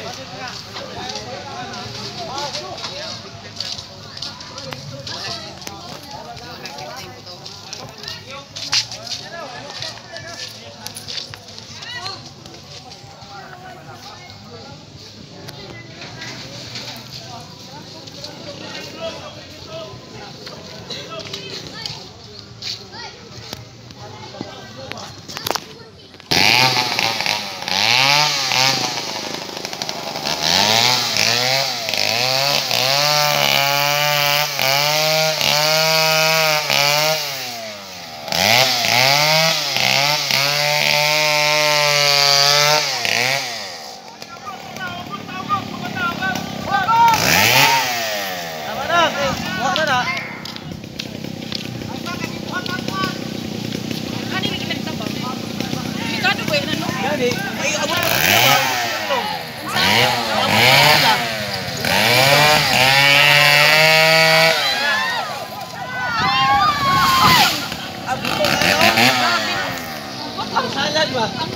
Hey! Gani, ay abot sa iyo. Abot sa iyo. Salad ba?